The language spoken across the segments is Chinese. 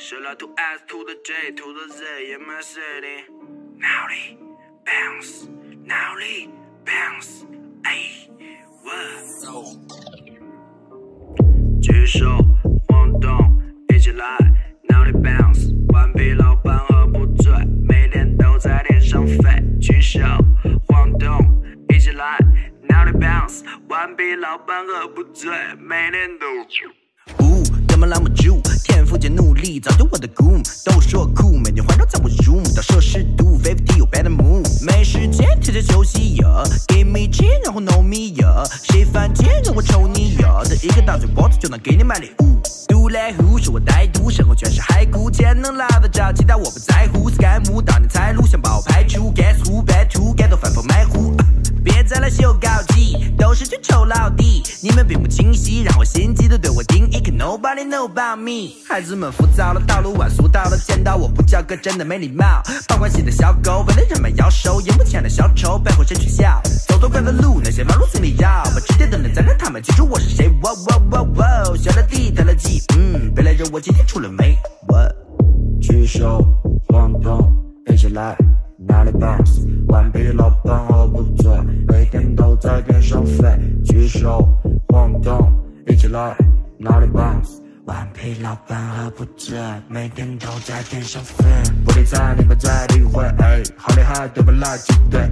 Shout out to S to the J to the Z in my city. Nowly bounce, nowly bounce, ay, what? 举手晃动，一起来，Nowly bounce，顽皮老板喝不醉，每天都在天上飞。举手晃动，一起来，Nowly bounce，顽皮老板喝不醉，每天都。呜，根本拦不住，天赋加努力，造就我的 goom。都说酷，每天环绕在我 room，到摄氏度，fifty 有 better move。没时间天天休息呀，give me 钱然后 know me 呀，谁犯贱让我抽你呀，这一个大嘴巴子就能给你买礼物。独来户是我带度，身后全是海枯，钱能拉得着，其他我不在乎。Sky 木当年财路想把我排除，Guess who bad to 改到翻风买户。别再来秀高级，都是群臭老弟，你们并不清晰，让我心悸的对我定义。Can nobody know about me？孩子们浮躁了，道路晚俗到了，见到我不叫哥真的没礼貌。保关系的小狗，为了人们要收，眼不前的小丑，背后谁取笑？走错关的路，那些马路心里绕，把指点都能再让他们记住我是谁。哇哇哇哇，小了地，抬了鸡，嗯，别来惹我今天出了没？我举手晃动，一起来。哪里 bounce？顽皮老板喝不醉，每天在天上飞。举手晃动，一起来。哪里 bounce？顽皮老板喝不醉，每天都在天上飞。不理睬你们在理会，好厉害对不来击对，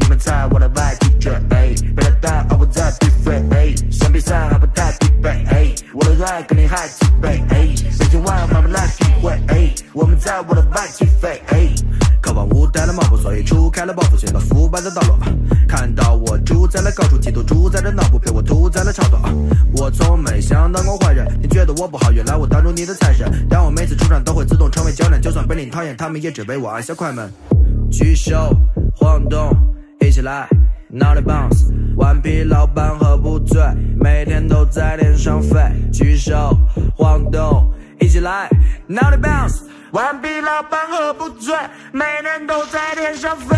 你们猜我的外地追，别来打啊我在比飞，想比赛还不太疲惫，我的 rap 跟你还几倍，北京湾慢慢来体会，我们在我的外起飞。渴望舞台的毛布，所以除开了包袱，选择腐败的道路。看到我主宰了高处，嫉妒主宰着脑部，被我屠宰了超多。我从没想当过坏人，你觉得我不好，原来我当中你的财神。但我每次出场都会自动成为教练，就算被你讨厌，他们也只为我按下快门。举手晃动，一起来，脑袋 bounce，顽皮老板喝不醉，每天都在天上飞。举手晃动，一起来，脑袋 bounce。顽皮老板喝不醉，每天都在天上飞。